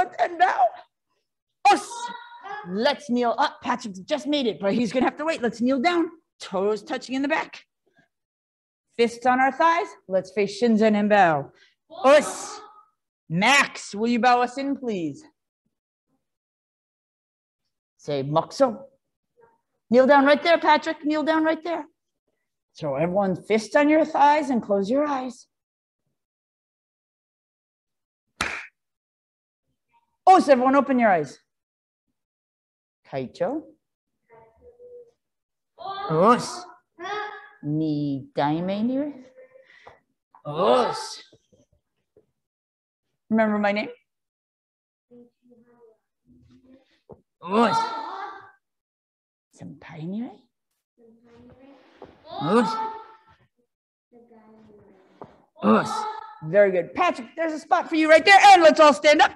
front and bow. Us. Oh, let's kneel up. Patrick just made it, but he's gonna have to wait. Let's kneel down. Toes touching in the back. Fists on our thighs. Let's face Shinzen and bow. Oh, us. Max, will you bow us in, please? Say mukso. Kneel down right there, Patrick. Kneel down right there. So everyone fist on your thighs and close your eyes. Oh, so everyone open your eyes. Kaicho. Os. Ni daime near. Os. Remember my name? Os. Senpai near. Os. Os. Very good. Patrick, there's a spot for you right there. And let's all stand up.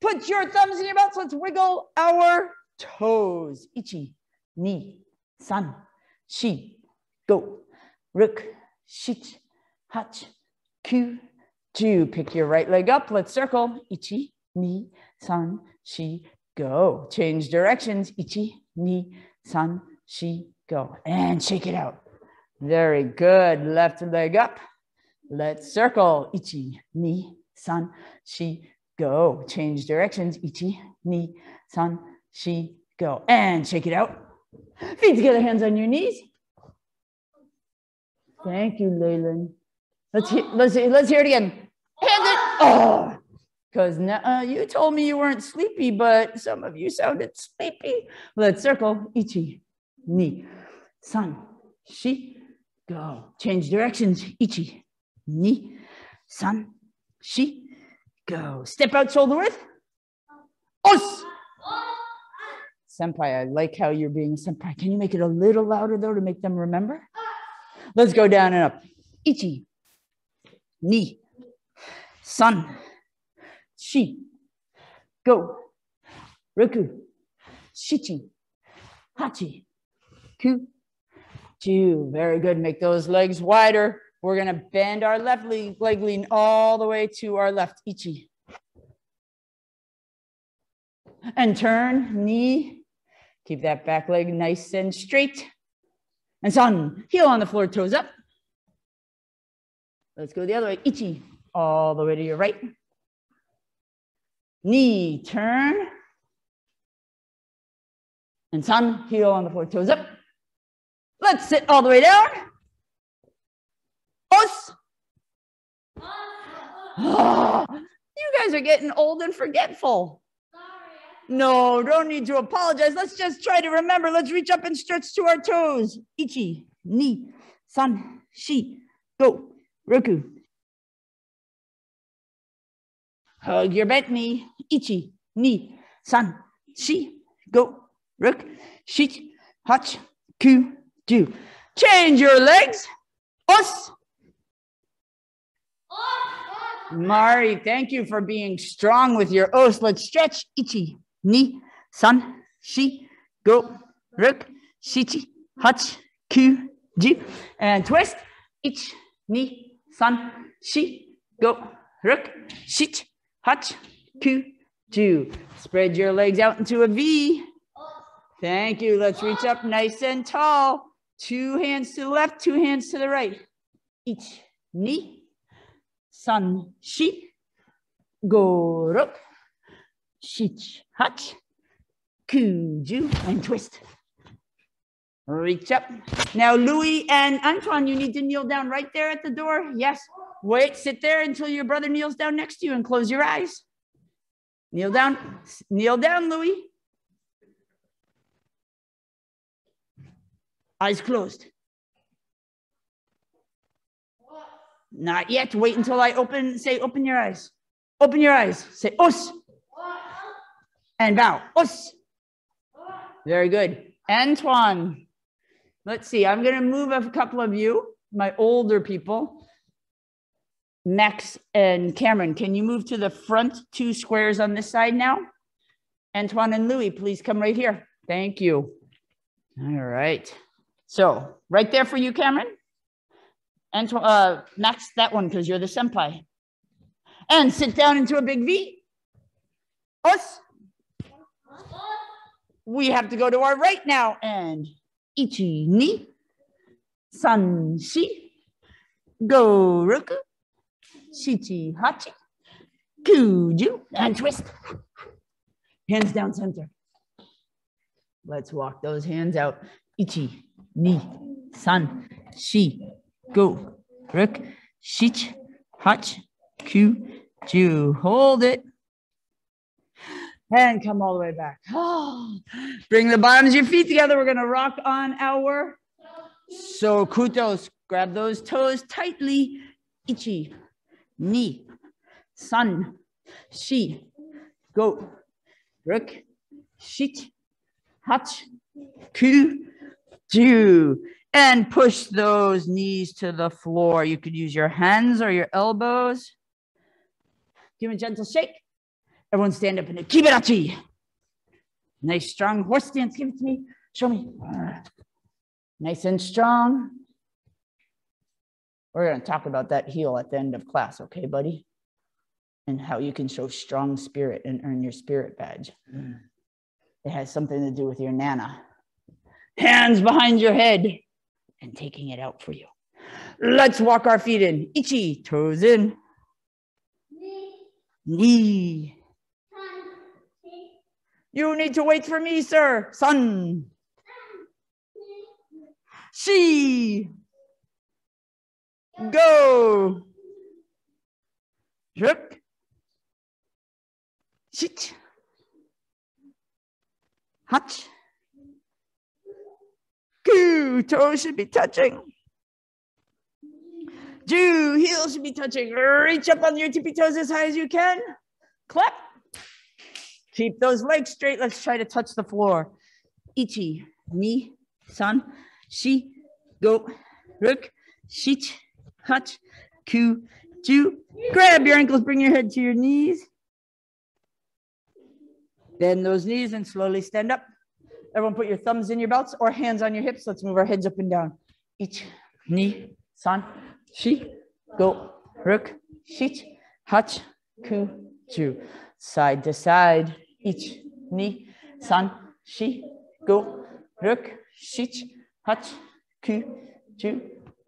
Put your thumbs in your mouths. Let's wiggle our toes. Ichi, ni, san, shi, go, ruk, shich, hach, ku, ju. Pick your right leg up. Let's circle. Ichi, ni, san, shi, go. Change directions. Ichi, ni, san, shi, go. And shake it out. Very good. Left leg up. Let's circle. Ichi, ni, san, shi, go. Change directions. Ichi, ni, san, shi, go. And shake it out. Feet together, hands on your knees. Thank you, Leyland. Let's hear, let's let's hear it again. Hands it. Oh, because uh, you told me you weren't sleepy, but some of you sounded sleepy. Let's circle. Ichi, ni, san, shi, go. Change directions. Ichi, ni, san, shi, go. Step out shoulder width. Os. Senpai, I like how you're being senpai. Can you make it a little louder though to make them remember? Let's go down and up. Ichi, ni, san, shi, go, roku, shichi, hachi, ku, ju. Very good. Make those legs wider. We're to bend our left leg, leg lean all the way to our left. Ichi. And turn, knee. Keep that back leg nice and straight. And san, heel on the floor, toes up. Let's go the other way. Ichi, all the way to your right. Knee, turn. And san, heel on the floor, toes up. Let's sit all the way down. You guys are getting old and forgetful. No, don't need to apologize. Let's just try to remember. Let's reach up and stretch to our toes. Ichi, ni, san, shi, go, roku. Hug your bent knee. Ichi, ni, san, shi, go, ruk, shi, hach, ku, do. Change your legs. Os. Mari, thank you for being strong with your os. Let's stretch. Ichi, ni, san, shi, go, ruk, shichi, hach, ku, ji. And twist. Ich, ni, san, shi, go, ruk, shich, hach, ku, ju. Spread your legs out into a V. Thank you. Let's reach up nice and tall. Two hands to the left, two hands to the right. Ich, ni, san, shi, go, ruk, shich, hach, kuju, and twist. Reach up. Now, Louis and Antoine, you need to kneel down right there at the door. Yes. Wait, sit there until your brother kneels down next to you and close your eyes. Kneel down. Kneel down, Louis. Eyes closed. Not yet. Wait until I open, say, open your eyes. Open your eyes. Say, us. And bow. Us. Very good. Antoine. Let's see. I'm going to move a couple of you, my older people. Max and Cameron, can you move to the front two squares on this side now? Antoine and Louis, please come right here. Thank you. All right. So right there for you, Cameron. Antoine, uh, Max, that one because you're the senpai. And sit down into a big V. Us. We have to go to our right now and ichi ni san shi go roku shichi hachi kuju and twist. Hands down center. Let's walk those hands out. Ichi ni san shi go ruk shich hach ku ju. Hold it. And come all the way back. Bring the bottoms of your feet together. We're going to rock on our sokutos. Grab those toes tightly. Ichi, ni, san, shi, go, ruk, shit, hach, ku, do. And push those knees to the floor. You could use your hands or your elbows. Give a gentle shake. Everyone stand up in a kibadachi. Nice strong horse stance. Give it to me. Show me. Nice and strong. We're going to talk about that heel at the end of class, okay, buddy? And how you can show strong spirit and earn your spirit badge. Mm. It has something to do with your nana. Hands behind your head and taking it out for you. Let's walk our feet in. Ichi, toes in. Knee. You need to wait for me, sir. Son. She. Go. Rip. Sit. Hutch. Goo. Toes should be touching. Do. Heels should be touching. Reach up on your tippy toes as high as you can. Clap. Keep those legs straight. Let's try to touch the floor. Ichi, ni, san, shi, go, ruk, shich, hach, ku, ju. Grab your ankles, bring your head to your knees. Bend those knees and slowly stand up. Everyone put your thumbs in your belts or hands on your hips. Let's move our heads up and down. Ich, ni, san, shi, go, ruk, shich, hach, ku, ju. Side to side ich, ni, san, shi, go, ruk, shich, hach, ku, ju.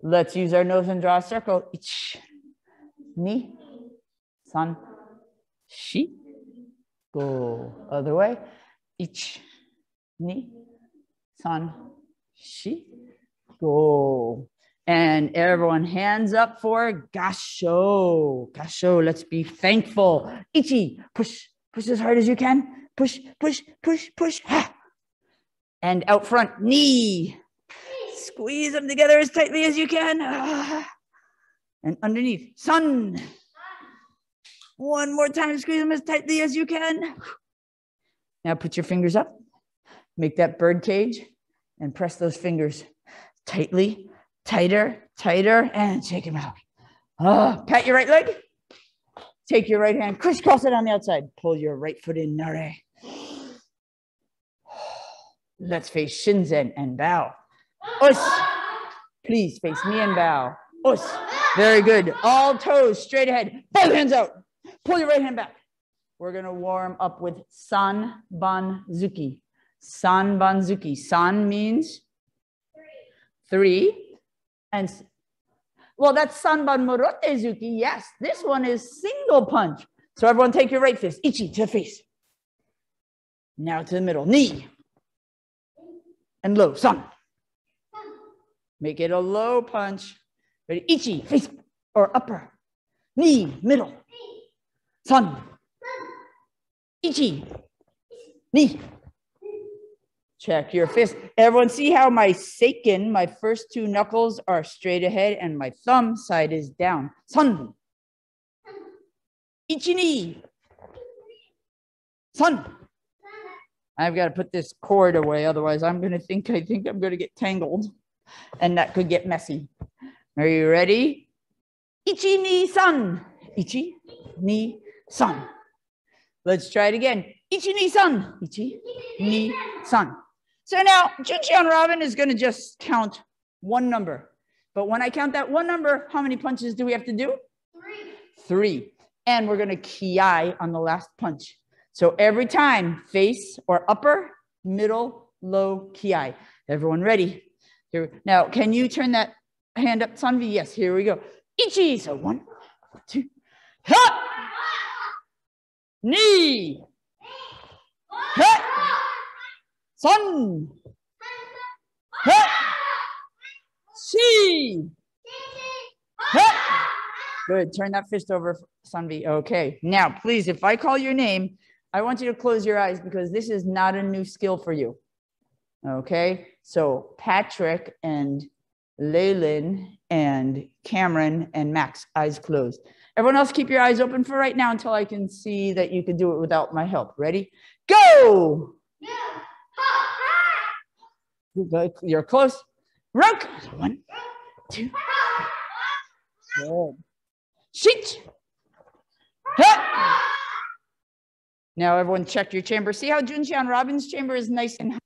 Let's use our nose and draw a circle. Ich, ni, san, shi, go. Other way. Ich, ni, san, shi, go. And everyone hands up for gasho. Gasho, let's be thankful. Ichi, push, Push as hard as you can. Push, push, push, push. Ha. And out front, knee. Squeeze them together as tightly as you can. And underneath, sun. One more time, squeeze them as tightly as you can. Now put your fingers up. Make that bird cage and press those fingers tightly, tighter, tighter, and shake them out. Oh, pat your right leg. Take your right hand, crisscross it on the outside. Pull your right foot in, nare. Let's face Shinzen and bow. Us. Please face me and bow. Us. Very good. All toes straight ahead. Both hands out. Pull your right hand back. We're going to warm up with Sanbon Zuki. Sanbon Zuki. San means three. three. And well, that's Sanbon Morote Zuki. Yes, this one is single punch. So everyone take your right fist, ichi to the face. Now to the middle, knee. And low, sun. Make it a low punch. Ready, ichi, face or upper. Knee, middle. Sun. Ichi. Knee. Check your fist. Everyone see how my seiken, my first two knuckles are straight ahead and my thumb side is down. Sun. Ichini. Sun. I've got to put this cord away, otherwise I'm going to think I think I'm going to get tangled and that could get messy. Are you ready? Ichi ni san. Ichi ni san. Let's try it again. Ichi ni san. Ichi ni san. So now Jun Shihan Robin is going to just count one number. But when I count that one number, how many punches do we have to do? Three. Three. And we're going to ki on the last punch. So every time, face or upper, middle, low, ki. Everyone ready? Here. Now, can you turn that hand up, Sanvi? Yes, here we go. Ichi. So one, two, ha! Knee. Ha! Sun. Ha! Si. Ha! Good. Turn that fist over, Sanvi. Okay. Now, please, if I call your name, I want you to close your eyes because this is not a new skill for you. Okay. So Patrick and Leyland and Cameron and Max, eyes closed. Everyone else, keep your eyes open for right now until I can see that you can do it without my help. Ready? Go! You're close. Rook. One, two. Good. Sheet. Now everyone check your chamber. See how Jun Shihan Robin's chamber is nice and high.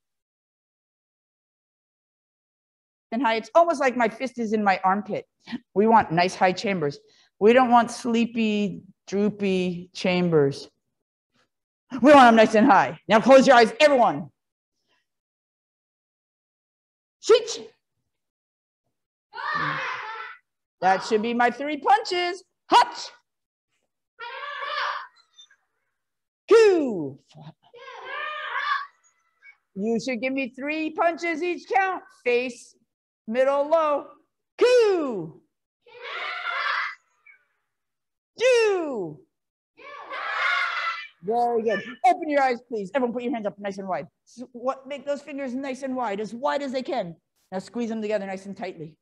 and high. It's almost like my fist is in my armpit. We want nice high chambers. We don't want sleepy, droopy chambers. We want them nice and high. Now close your eyes, everyone. Sheet. That should be my three punches. Hut. Two. You should give me three punches each count. Face, middle, low. Two. Two. Very good. Open your eyes, please. Everyone put your hands up nice and wide. what make those fingers nice and wide, as wide as they can. Now squeeze them together nice and tightly.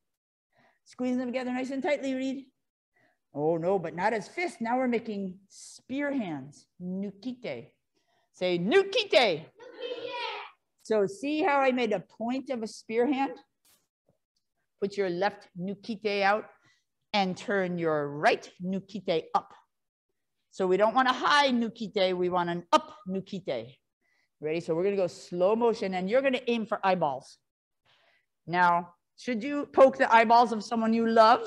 Squeeze them together nice and tightly, Reed. Oh no, but not as fists. Now we're making spear hands. Nukite. Say nukite. nukite. So see how I made a point of a spear hand? Put your left nukite out and turn your right nukite up. So we don't want a high nukite, we want an up nukite. Ready? So we're gonna go slow motion and you're gonna aim for eyeballs. Now, should you poke the eyeballs of someone you love?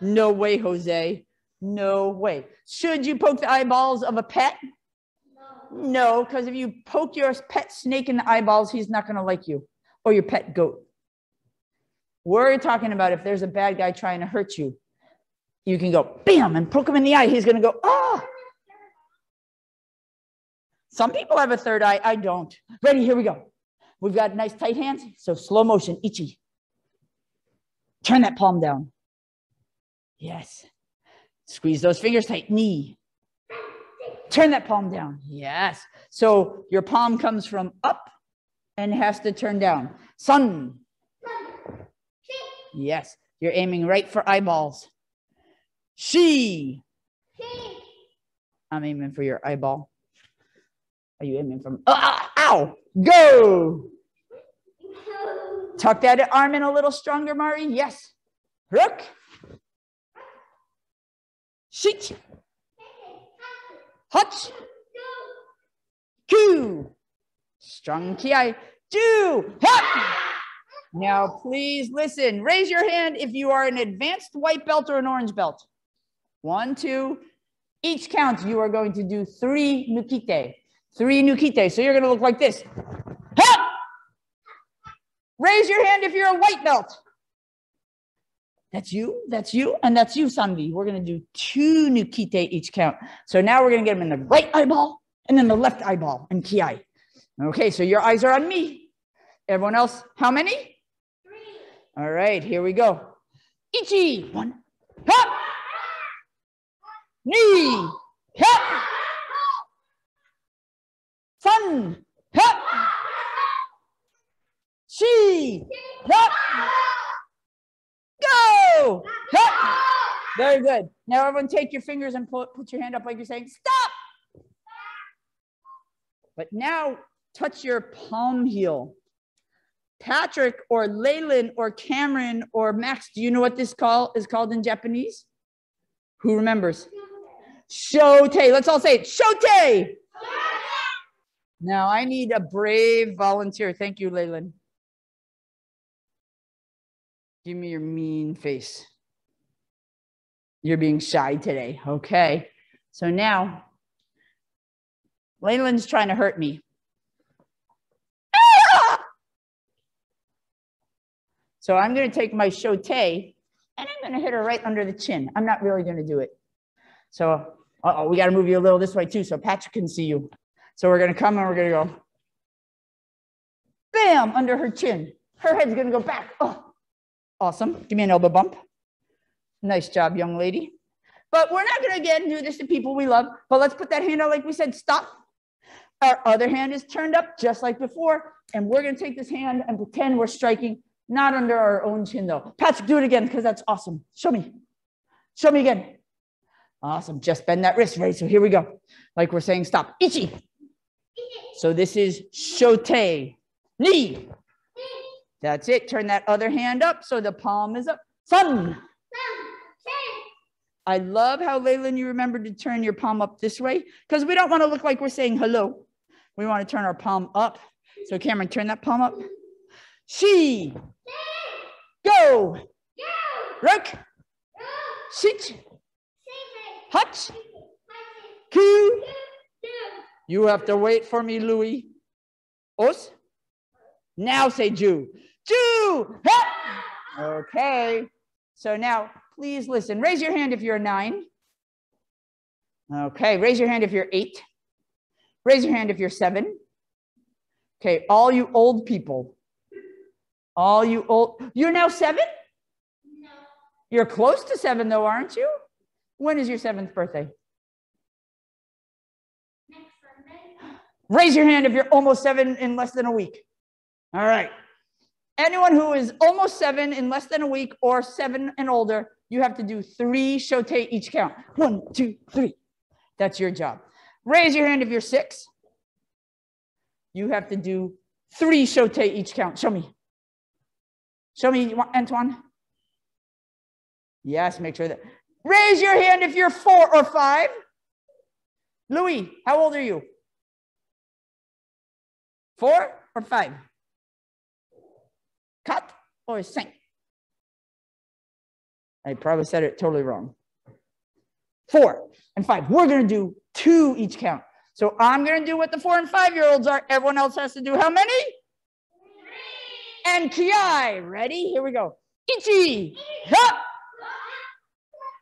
No way, Jose. No way. Should you poke the eyeballs of a pet? No, because if you poke your pet snake in the eyeballs, he's not gonna like you or your pet goat. We're talking about if there's a bad guy trying to hurt you, you can go bam and poke him in the eye. He's going to go, ah. Some people have a third eye. I don't. Ready? Here we go. We've got nice tight hands. So slow motion, ichi. Turn that palm down. Yes. Squeeze those fingers tight. Knee. Turn that palm down. Yes. So your palm comes from up and has to turn down. Sun. Yes. You're aiming right for eyeballs. She. she. I'm aiming for your eyeball. Are you aiming from? Ah, ow! Go! Tuck that arm in a little stronger, Mari. Yes. Rook. Sheet. Hutch. Q. Strong ki. Do. Hop. Now, please listen. Raise your hand if you are an advanced white belt or an orange belt. One, two. Each count, you are going to do three nukite. Three nukite. So you're going to look like this. Ha! Raise your hand if you're a white belt. That's you, that's you, and that's you, Sanvi. We're going to do two nukite each count. So now we're going to get them in the right eyeball and then the left eyeball and ki. Okay, so your eyes are on me. Everyone else, how many? Three. All right, here we go. Ichi, one, knee, hop, sun, hop, she, hop, go, hop. Very good. Now everyone take your fingers and put, put your hand up like you're saying, stop. But now touch your palm heel. Patrick or Leyland or Cameron or Max, do you know what this call is called in Japanese? Who remembers? Shote. Let's all say it. Shote. Now I need a brave volunteer. Thank you, Leyland. Give me your mean face. You're being shy today. Okay. So now Leyland's trying to hurt me. So I'm going to take my shote and I'm going to hit her right under the chin. I'm not really going to do it. So, oh, we got to move you a little this way too so Patrick can see you. So we're going to come and we're going to go bam under her chin. Her head's going to go back. Oh, awesome. Give me an elbow bump. Nice job, young lady. But we're not going to again do this to people we love. But let's put that hand out like we said, stop. Our other hand is turned up just like before. And we're going to take this hand and pretend we're striking, not under our own chin though. Patrick, do it again because that's awesome. Show me. Show me again. Awesome. Just bend that wrist. Right. So here we go. Like we're saying, stop. Ichi. So this is shote. Knee. That's it. Turn that other hand up so the palm is up. Sun. I love how Leyland, you remember to turn your palm up this way because we don't want to look like we're saying hello. We want to turn our palm up. So Cameron, turn that palm up. She. Go. Rook. Sit. Hutch. Ku. You have to wait for me, Louis. Os. Now say Jew. Jew. Okay. So now please listen. Raise your hand if you're a nine. Okay, raise your hand if you're eight. Raise your hand if you're seven. Okay, all you old people. All you old, you're now seven? No. You're close to seven though, aren't you? When is your seventh birthday? Raise your hand if you're almost seven in less than a week. All right. Anyone who is almost seven in less than a week or seven and older, you have to do three shote each count. One, two, three. That's your job. Raise your hand if you're six. You have to do three shote each count. Show me. Show me, Antoine. Yes, make sure that. Raise your hand if you're four or five. Louis, how old are you? Four or five? Cut or sink? I probably said it totally wrong. Four and five. We're going to do two each count. So I'm going to do what the four and five year olds are. Everyone else has to do how many? Three. And Kiai. Ready? Here we go. Ichi. Hup.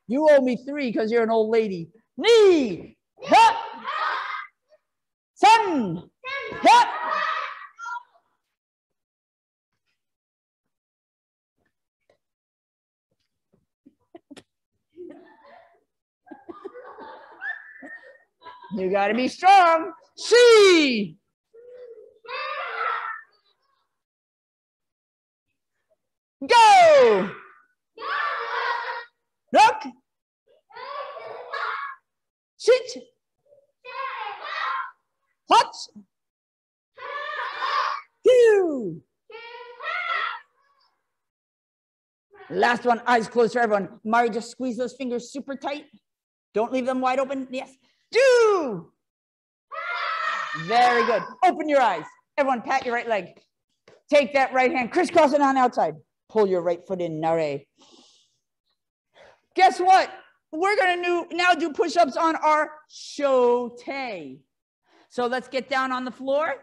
You owe me three because you're an old lady. Ni. Hup. Sun. You got to be strong. See. Go. Look. Sit. Hot. Two. Last one, eyes closed for everyone. Mari, just squeeze those fingers super tight. Don't leave them wide open. Yes. Do. Very good. Open your eyes. Everyone pat your right leg. Take that right hand, crisscross it on outside. Pull your right foot in, nare. Guess what? We're going to now do push-ups on our shote. So let's get down on the floor.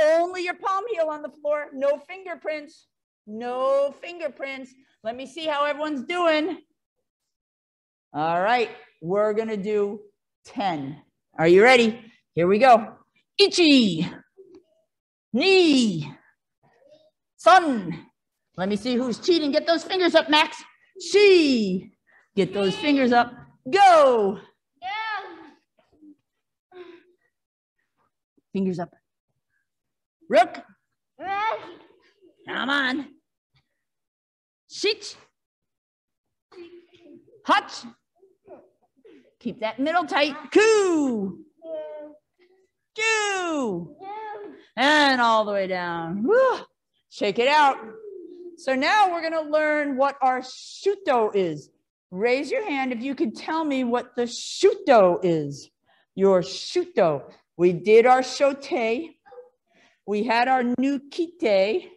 Only your palm heel on the floor. No fingerprints. No fingerprints. Let me see how everyone's doing. All right. We're going to do 10. Are you ready? Here we go. Ichi, knee, sun. Let me see who's cheating. Get those fingers up, Max. She, get those fingers up. Go. Fingers up. Rook. Come on. Sit. Hutch. Keep that middle tight. Coo. Coo. And all the way down. Shake it out. So now we're going to learn what our shuto is. Raise your hand if you could tell me what the shuto is. Your shuto. We did our shote. We had our new kite.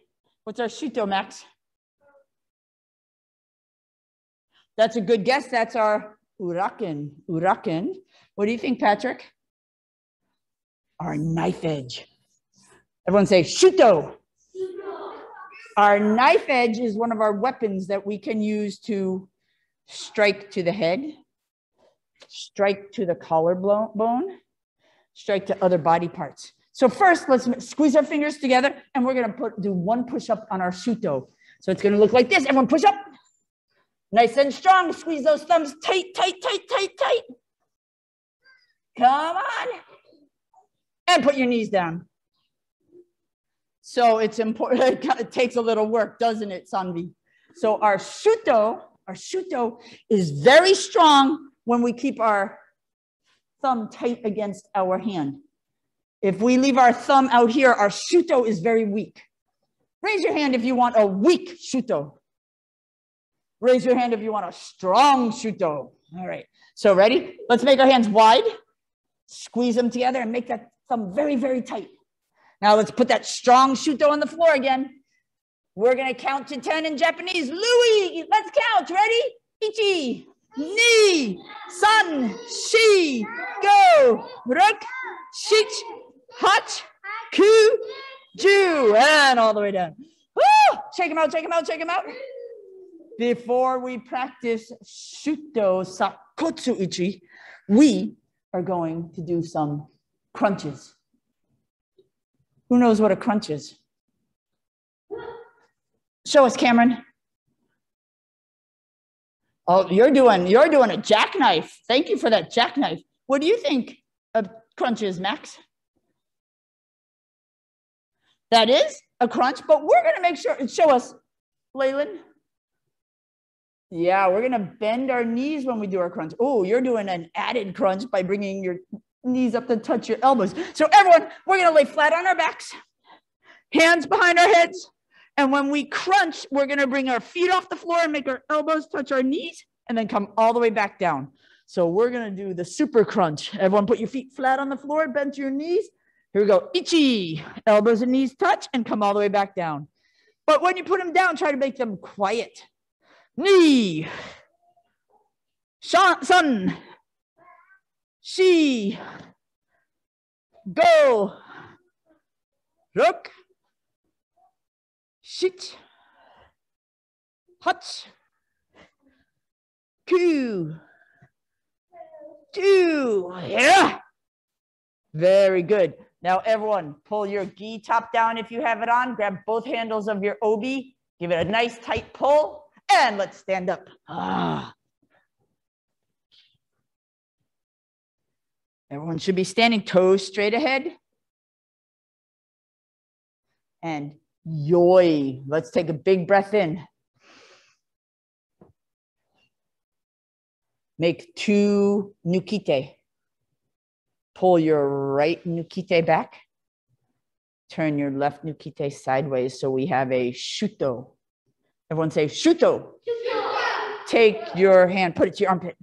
What's our shuto, Max? That's a good guess. That's our Uraken. Uraken. What do you think, Patrick? our knife edge. Everyone say shuto. Our knife edge is one of our weapons that we can use to strike to the head, strike to the collarbone, bone, strike to other body parts. So first, let's squeeze our fingers together and we're gonna put, do one push up on our shuto. So it's gonna look like this. Everyone push up. Nice and strong. Squeeze those thumbs tight, tight, tight, tight, tight. Come on. And put your knees down. So it's important, it takes a little work, doesn't it, Sanvi? So our shuto, our shuto is very strong when we keep our thumb tight against our hand. If we leave our thumb out here, our shuto is very weak. Raise your hand if you want a weak shuto. Raise your hand if you want a strong shuto. All right. So ready? Let's make our hands wide. Squeeze them together and make that thumb very, very tight. Now let's put that strong shuto on the floor again. We're going to count to 10 in Japanese. Louis, let's count. Ready? Ichi, ni, san, shi, go, ruk, shich, hach, ku, ju, and all the way down. Woo! Check him out, check him out, check him out. Before we practice Shuto Sakotsu Uchi, we are going to do some crunches. Who knows what a crunch is? Show us, Cameron. Oh, you're doing you're doing a jackknife. Thank you for that jackknife. What do you think a crunch is, Max? That is a crunch, but we're gonna make sure show us, Leyland. Yeah, we're gonna bend our knees when we do our crunch. Oh, you're doing an added crunch by bringing your knees up to touch your elbows. So everyone, we're gonna lay flat on our backs, hands behind our heads. And when we crunch, we're gonna bring our feet off the floor and make our elbows touch our knees and then come all the way back down. So we're gonna do the super crunch. Everyone put your feet flat on the floor, bend your knees. Here we go, ichi, elbows and knees touch and come all the way back down. But when you put them down, try to make them quiet. Knee, sun, she, go, look, shit, hutch, coo, two, yeah. Very good. Now everyone pull your gi top down if you have it on, grab both handles of your obi, give it a nice tight pull, and let's stand up. Ah. Everyone should be standing toes straight ahead. And yoi. Let's take a big breath in. Make two nukite. Pull your right nukite back. Turn your left nukite sideways so we have a shuto. Everyone say shuto. shuto. Take your hand, put it to your armpit.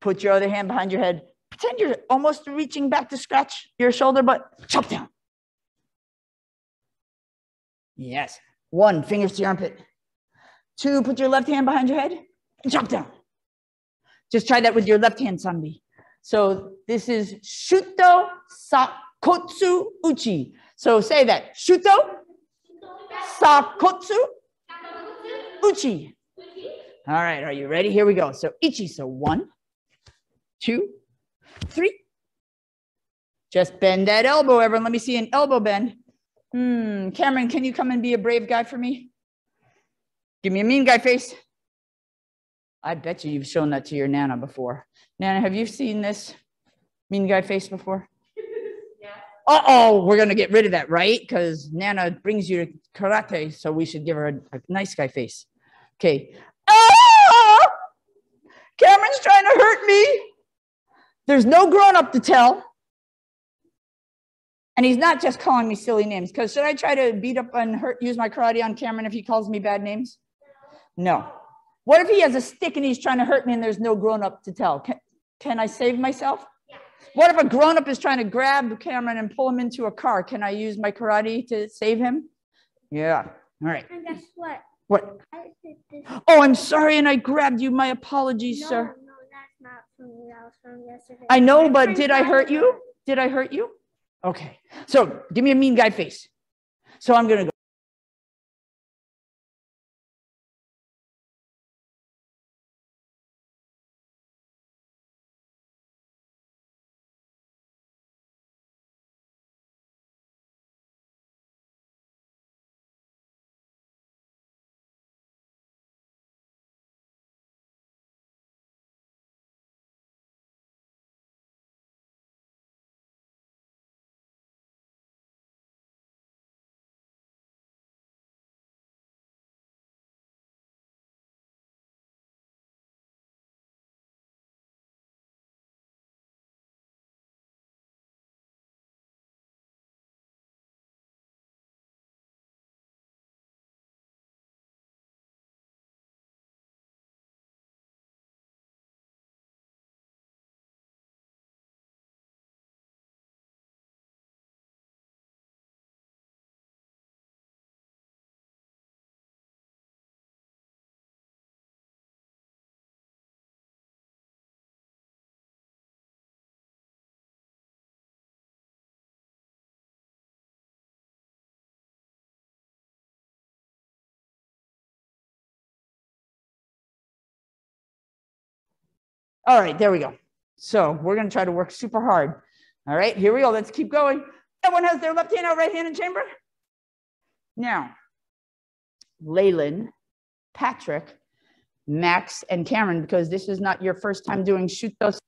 Put your other hand behind your head pretend you're almost reaching back to scratch your shoulder, but chop down. Yes. One, fingers to your armpit. Two, put your left hand behind your head and chop down. Just try that with your left hand, Sanvi. So this is Shuto Sakotsu Uchi. So say that. Shuto Sakotsu Uchi. All right, are you ready? Here we go. So Ichi. So one, two, three. Just bend that elbow, everyone. Let me see an elbow bend. Hmm, Cameron, can you come and be a brave guy for me? Give me a mean guy face. I bet you you've shown that to your Nana before. Nana, have you seen this mean guy face before? yeah. Uh-oh, we're going to get rid of that, right? Because Nana brings you to karate, so we should give her a, a nice guy face. Okay. Ah! Cameron's trying to hurt me. There's no grown up to tell. And he's not just calling me silly names. Because should I try to beat up and hurt, use my karate on Cameron if he calls me bad names? No. What if he has a stick and he's trying to hurt me and there's no grown up to tell? Can, can I save myself? Yeah. What if a grown up is trying to grab Cameron and pull him into a car? Can I use my karate to save him? Yeah. All right. And guess what? What? Oh, I'm sorry, and I grabbed you. My apologies, no, sir. No, that's not from you. That was from yesterday. I know, but did I hurt you? Did I hurt you? Okay. So give me a mean guy face. So I'm going to go. All right, there we go. So we're going to try to work super hard. All right, here we go. Let's keep going. Everyone has their left hand out, right hand in chamber. Now, Leyland, Patrick, Max, and Cameron, because this is not your first time doing shoot those.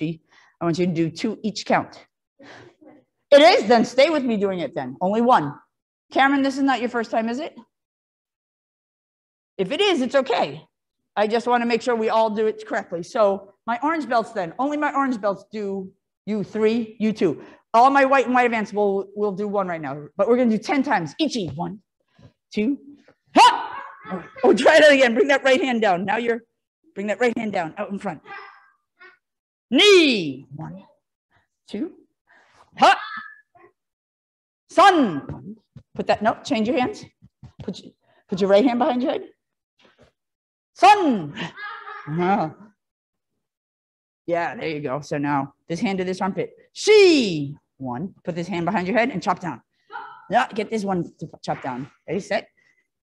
I want you to do two each count. It is, then stay with me doing it then. Only one. Cameron, this is not your first time, is it? If it is, it's okay. I just want to make sure we all do it correctly. So my orange belts then, only my orange belts do you three, you two. All my white and white advance will will do one right now, but we're gonna do 10 times each. One, two, ha! Oh, try that again. Bring that right hand down. Now you're bring that right hand down out in front. Knee. One, two, ha! Sun. Put that no, change your hands. Put put your right hand behind your head. Sun. No. Uh-huh. Yeah, there you go. So now this hand to this armpit. She. One. Put this hand behind your head and chop down. Yeah, get this one to chop down. Ready, set.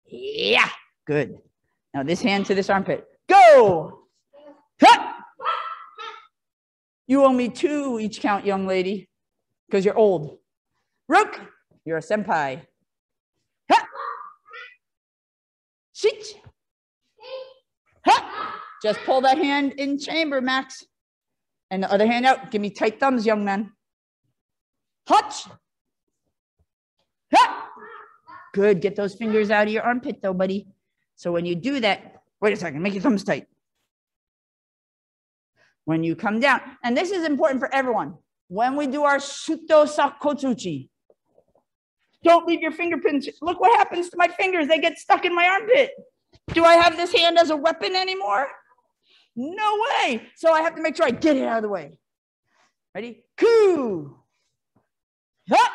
Yeah. Good. Now this hand to this armpit. Go. Cut. You owe me two each count, young lady, because you're old. Rook, you're a senpai. Ha! Shit. Ha! Just pull that hand in chamber, Max. And the other hand out. Give me tight thumbs, young man. Hutch. Ha! Good. Get those fingers out of your armpit, though, buddy. So when you do that, wait a second, make your thumbs tight. When you come down, and this is important for everyone. When we do our shuto sakotsuchi, don't leave your fingerprints. Look what happens to my fingers. They get stuck in my armpit. Do I have this hand as a weapon anymore? No way. So I have to make sure I get it out of the way. Ready? Coo. Hup.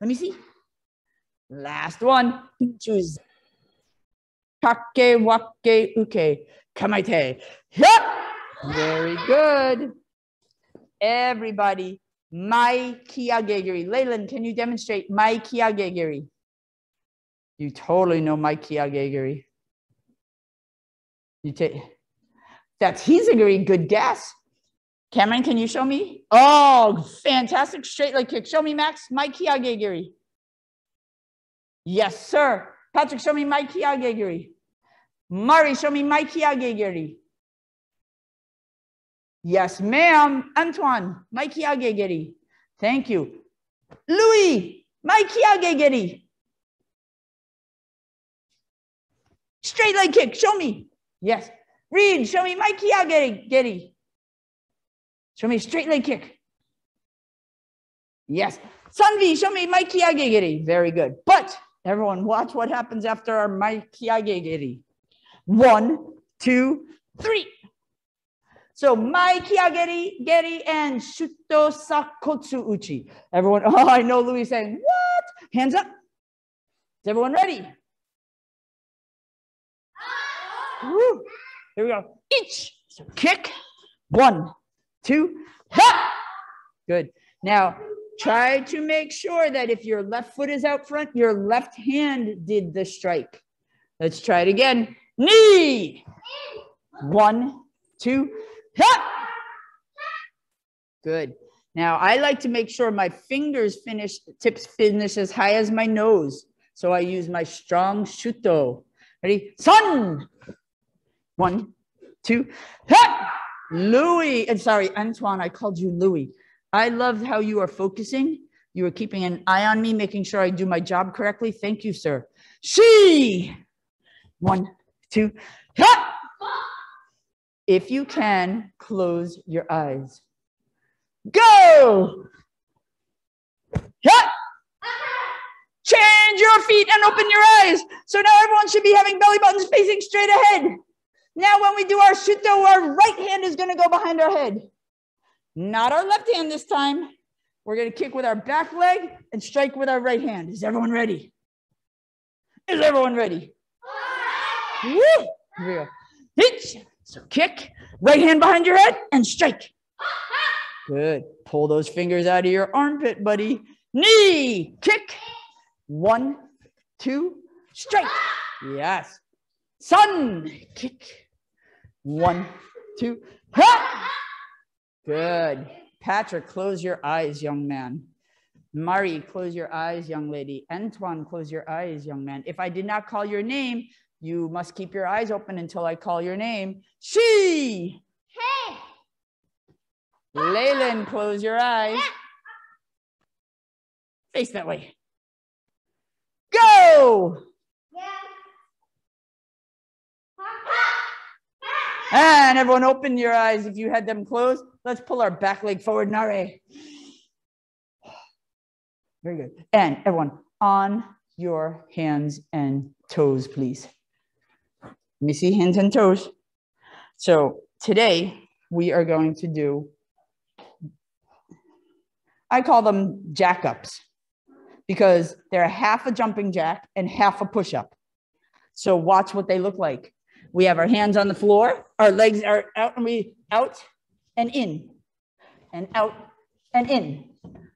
Let me see. Last one. Choose. Kake wake uke. Kamaete. Yup. Very good. Everybody. Mae Keage Geri. Leyland, can you demonstrate mae keage geri? You totally know Mae Keage Geri. You take that's he's a very good guess. Cameron, can you show me? Oh, fantastic straight leg kick. Show me, Max. Mae Keage Geri. Yes, sir. Patrick, show me Mike Kiagagiri. Mari, show me Mae Keage Geri. Yes, ma'am. Antoine, Mae Keage Geri. Thank you. Louis, Mae Keage Geri. Straight leg kick. Show me. Yes. Reed, show me my Keage Geri. Show me straight leg kick. Yes. Sanvi, show me my Keage Geri. Very good. But everyone, watch what happens after our Keage Geri. One, two, three. So Keage Geri, Getty, and Shuto Sakotsu Uchi. Everyone, oh, I know Louis saying, what? Hands up. Is everyone ready? Woo. Here we go. Each. So kick. One, two, ha! Good. Now, try to make sure that if your left foot is out front, your left hand did the strike. Let's try it again. Knee. One, two, hop. Good. Now, I like to make sure my fingers finish, tips finish as high as my nose. So I use my strong shuto. Ready? Sun. One, two, hop. Louis. And sorry, Antoine, I called you Louis. I love how you are focusing. You are keeping an eye on me, making sure I do my job correctly. Thank you, sir. She. One, two, hop. If you can, close your eyes. Go. Hop. Change your feet and open your eyes. So now everyone should be having belly buttons facing straight ahead. Now, when we do our shuto, our right hand is going to go behind our head. Not our left hand this time. We're going to kick with our back leg and strike with our right hand. Is everyone ready? Is everyone ready? Woo! Go. Hitch. So kick, right hand behind your head and strike. Good. Pull those fingers out of your armpit, buddy. Knee, kick. One, two, strike. Yes. San, kick. One, two, ha! Good. Patrick, close your eyes, young man. Mari, close your eyes, young lady. Antoine, close your eyes, young man. If I did not call your name, you must keep your eyes open until I call your name. She. Hey. Leyland, close your eyes. Face that way. Go. And everyone open your eyes if you had them closed. Let's pull our back leg forward, Nare. Very good. And everyone on your hands and toes, please. Let me see hands and toes. So today we are going to do, I call them jack ups because they're half a jumping jack and half a push up. So watch what they look like. We have our hands on the floor, our legs are out and we out and in and out and in.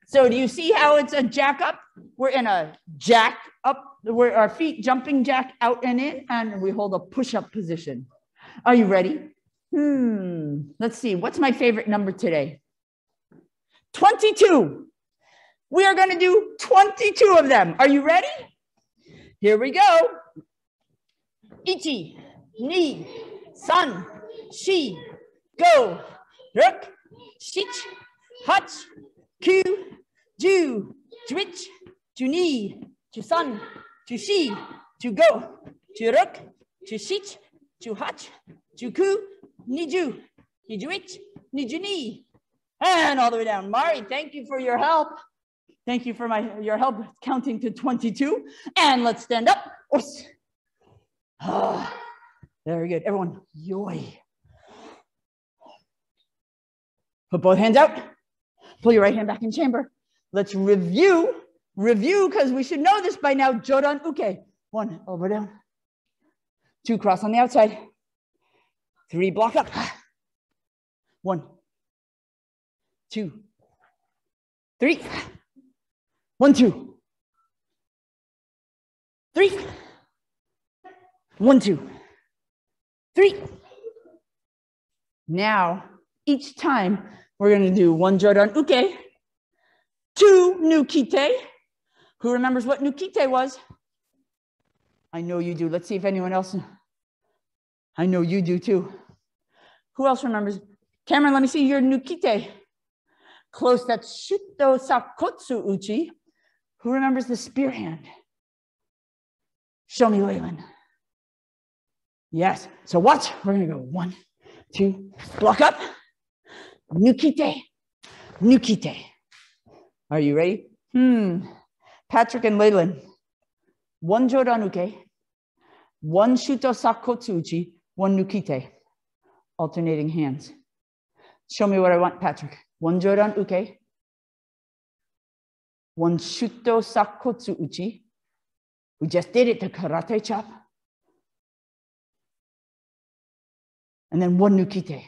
So do you see how it's a jack up? We're in a jack up, where our feet jumping jack out and in, and we hold a push up position. Are you ready? Hmm, let's see. What's my favorite number today? 22. We are going to do 22 of them. Are you ready? Here we go. Ichi, ni, san, shi, go, ruk, shich, hach, ku, ju, twitch, to ni, to san, to shi, to go, to ruk, to shich, to hach, to ku, ni ju, ni juich, ni ju ni. And all the way down. Mari, thank you for your help. Thank you for my your help counting to 22. And let's stand up. Oh, very good. Everyone, yoy. Put both hands out. Pull your right hand back in chamber. Let's review. Review, because we should know this by now. Jodan uke. One, over down. Two, cross on the outside. Three, block up. One, two, three. One, two, three. One, two, three. Now, each time we're going to do one Jodan Uke, two Nukite. Who remembers what Nukite was? I know you do. Let's see if anyone else. I know you do too. Who else remembers? Cameron, let me see your Nukite. Close, that's Shuto Sakotsu Uchi. Who remembers the spear hand? Show me, Leyland. Yes. So watch. We're going to go one, two, block up. Nukite. Nukite. Are you ready? Hmm. Patrick and Leyland. One Jodan Uke, one Shuto Sakotsu Uchi, one Nukite. Alternating hands. Show me what I want, Patrick. One Jodan Uke, one Shuto Sakotsu Uchi. We just did it, the karate chop. And then one Nukite.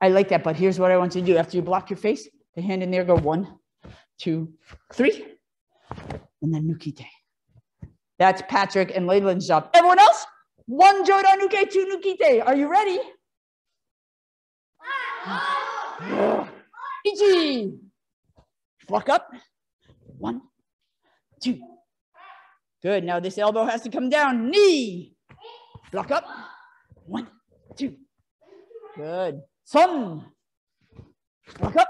I like that, but here's what I want you to do. After you block your face, the hand in there, go one, two, three, and then nukite. That's Patrick and Leyland's job. Everyone else, one jodan uke, two nukite. Are you ready? Ichi. Walk up. One, two. Good. Now this elbow has to come down. Knee. Block up. One, two. Good. San. Block up.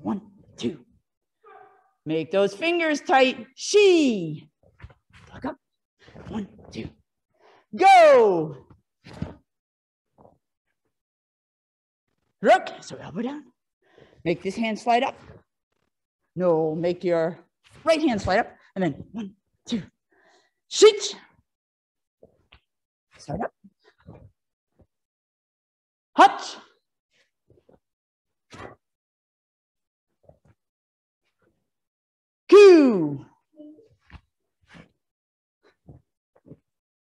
One, two. Make those fingers tight. She. Block up. One, two. Go. Rook. So elbow down. Make this hand slide up. No, make your right hand slide up. And then one, two. Shit. Slide up. Hutch. Coo.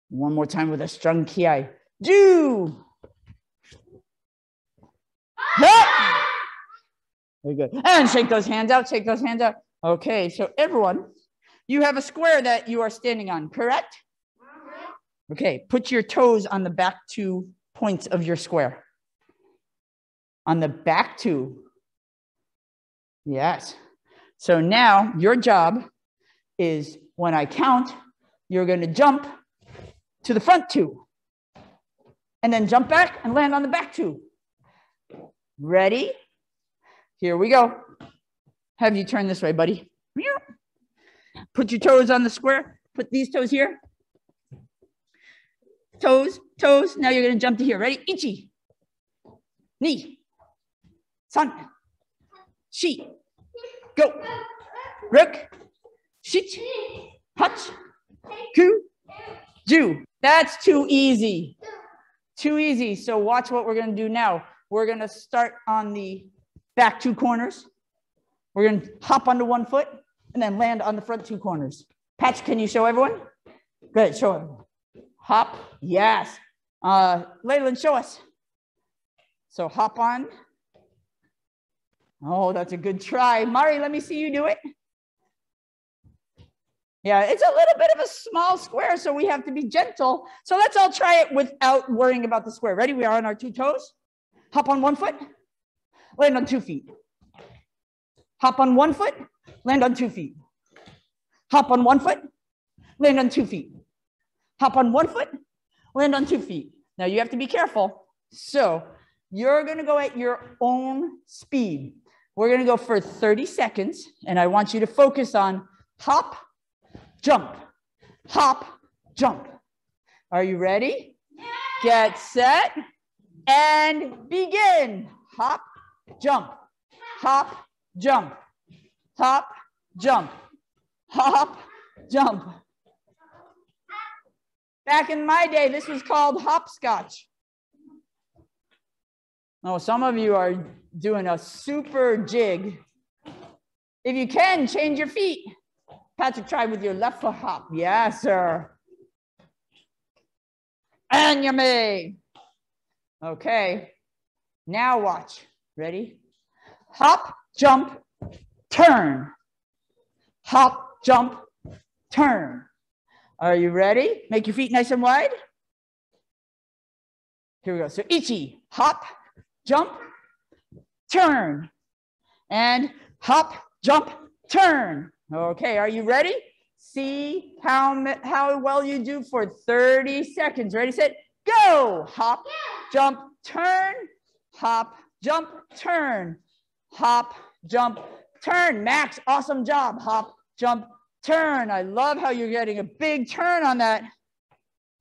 One more time with a strong ki. Do. Very good. And shake those hands out, shake those hands out. Okay, so everyone, you have a square that you are standing on, correct? Uh-huh. Okay, put your toes on the back two points of your square. On the back two. Yes. So now your job is when I count, you're going to jump to the front two and then jump back and land on the back two. Ready? Here we go. Have you turn this way, buddy. Put your toes on the square. Put these toes here. Toes, toes. Now you're going to jump to here. Ready? Ichi. Ni. San. she, Go. Rook. Shit. Hutch. Ku. Ju. That's too easy. Too easy. So watch what we're going to do now. We're going to start on the back two corners. We're going to hop onto one foot and then land on the front two corners. Patch, can you show everyone? Good, show everyone. Hop, yes. Uh, Leyland, show us. So hop on. Oh, that's a good try. Mari, let me see you do it. Yeah, it's a little bit of a small square, so we have to be gentle. So let's all try it without worrying about the square. Ready? We are on our two toes. Hop on one foot, land on two feet. Hop on one foot, land on two feet. Hop on one foot, land on two feet. Hop on one foot, land on two feet. Now you have to be careful. So you're gonna go at your own speed. We're gonna go for 30 seconds, and I want you to focus on hop, jump, hop, jump. Are you ready? Get set and begin. Hop, jump, hop, jump, hop, jump, hop, jump. Back in my day, this was called hopscotch. Oh, some of you are doing a super jig. If you can, change your feet. Patrick, try with your left foot hop. Yes, sir. And you may. Okay. Now watch. Ready? Hop, jump, turn. Hop, jump, turn. Are you ready? Make your feet nice and wide. Here we go. So ichi, hop, jump, turn. And hop, jump, turn. Okay, are you ready? See how, how well you do for 30 seconds. Ready, set, go. Hop, jump, turn, hop, jump, turn, hop, jump, turn. Max, awesome job. Hop, jump, turn. I love how you're getting a big turn on that.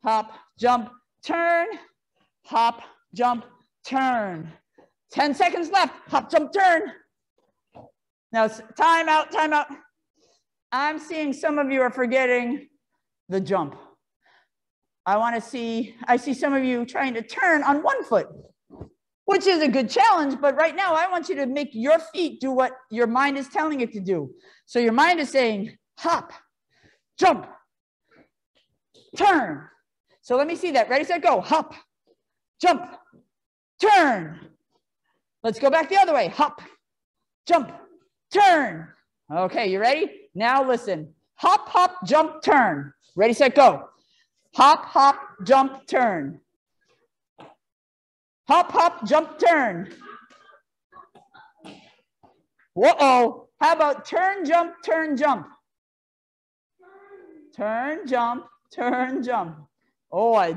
Hop, jump, turn, hop, jump, turn. 10 seconds left. Hop, jump, turn. Now, time out, time out. I'm seeing some of you are forgetting the jump. I want to see, I see some of you trying to turn on one foot which is a good challenge. But right now, I want you to make your feet do what your mind is telling it to do. So your mind is saying, hop, jump, turn. So let me see that. Ready, set, go. Hop, jump, turn. Let's go back the other way. Hop, jump, turn. Okay, you ready? Now listen. Hop, hop, jump, turn. Ready, set, go. Hop, hop, jump, turn. Hop, hop, jump, turn. Whoa, how about turn, jump, turn, jump? Turn, jump, turn, jump. Oh, I,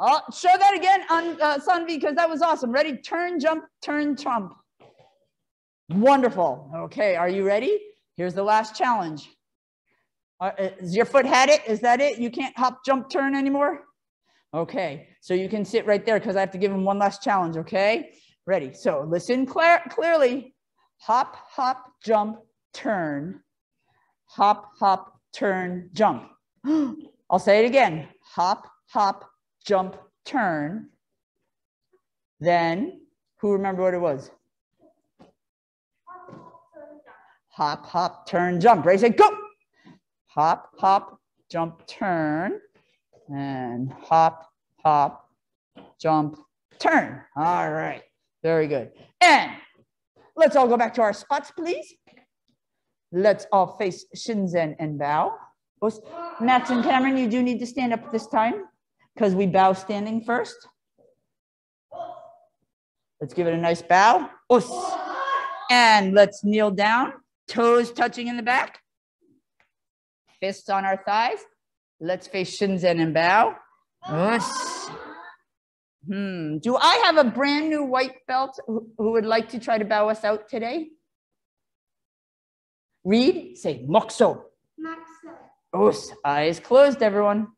oh, show that again on uh, Sanvi because that was awesome. Ready? Turn, jump, turn, jump. Wonderful. Okay, are you ready? Here's the last challenge. Uh, is your foot had it? Is that it? You can't hop, jump, turn anymore? Okay, so you can sit right there because I have to give him one last challenge, okay? Ready, so listen clear, clearly. Hop, hop, jump, turn. Hop, hop, turn, jump. I'll say it again. Hop, hop, jump, turn. Then, who remember what it was? Hop, hop, turn, jump. Ready, say, go. Hop, hop, jump, turn. And hop, hop, jump, turn. All right, very good. And let's all go back to our spots, please. Let's all face Shinzen and bow. Max and Cameron, you do need to stand up this time because we bow standing first. Let's give it a nice bow. Os. And let's kneel down, toes touching in the back, fists on our thighs. Let's face Shinzen and bow. Os. Hmm. Do I have a brand new white belt who, would like to try to bow us out today? Read, say Mokuso. Mokuso. Os, eyes closed, everyone.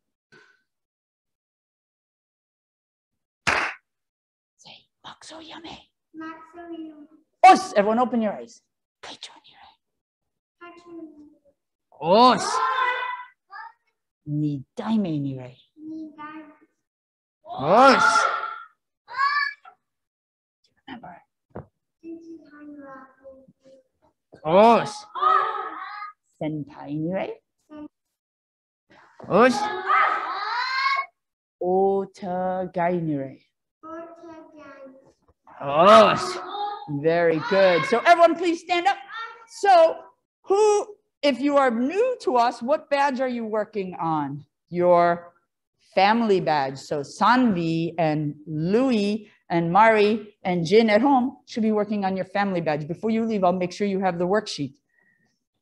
Say Mokuso Yame. Mokuso Yame. Os, everyone open your eyes. Os. Ni daime ni rai. Os. Remember. Os. Senpai ni rai. Os. Otagai ni rei. Os. Very good. So everyone please stand up. So who, if you are new to us, what badge are you working on? Your family badge. So Sanvi and Louis and Mari and Jin at home should be working on your family badge. Before you leave, I'll make sure you have the worksheet.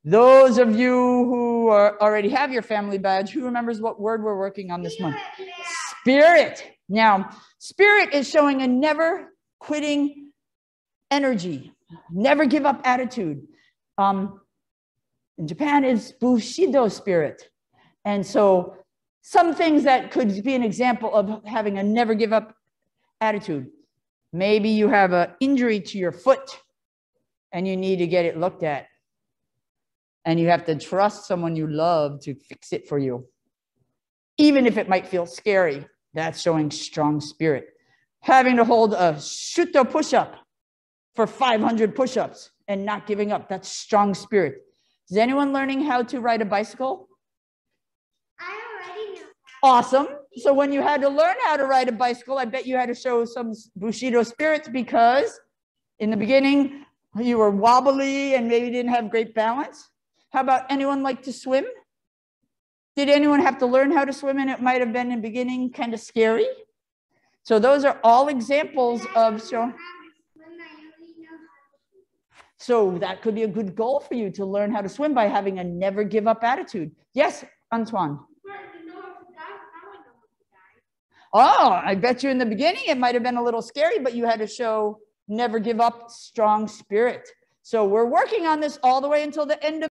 Those of you who are, already have your family badge, who remembers what word we're working on this month? Spirit. Now, spirit is showing a never quitting energy, never give up attitude. Um, in Japan, it's Bushido spirit. And so, some things that could be an example of having a never give up attitude. Maybe you have an injury to your foot and you need to get it looked at and you have to trust someone you love to fix it for you. Even if it might feel scary, that's showing strong spirit. Having to hold a shuto push up for 500 push ups and not giving up, that's strong spirit. Is anyone learning how to ride a bicycle? I already know. Awesome. So when you had to learn how to ride a bicycle, I bet you had to show some Bushido spirits because in the beginning you were wobbly and maybe didn't have great balance. How about anyone like to swim? Did anyone have to learn how to swim and it might have been in the beginning kind of scary? So those are all examples of so. So that could be a good goal for you to learn how to swim by having a never give up attitude. Yes, Antoine. Oh, I bet you in the beginning it might have been a little scary, but you had to show never give up strong spirit. So we're working on this all the way until the end of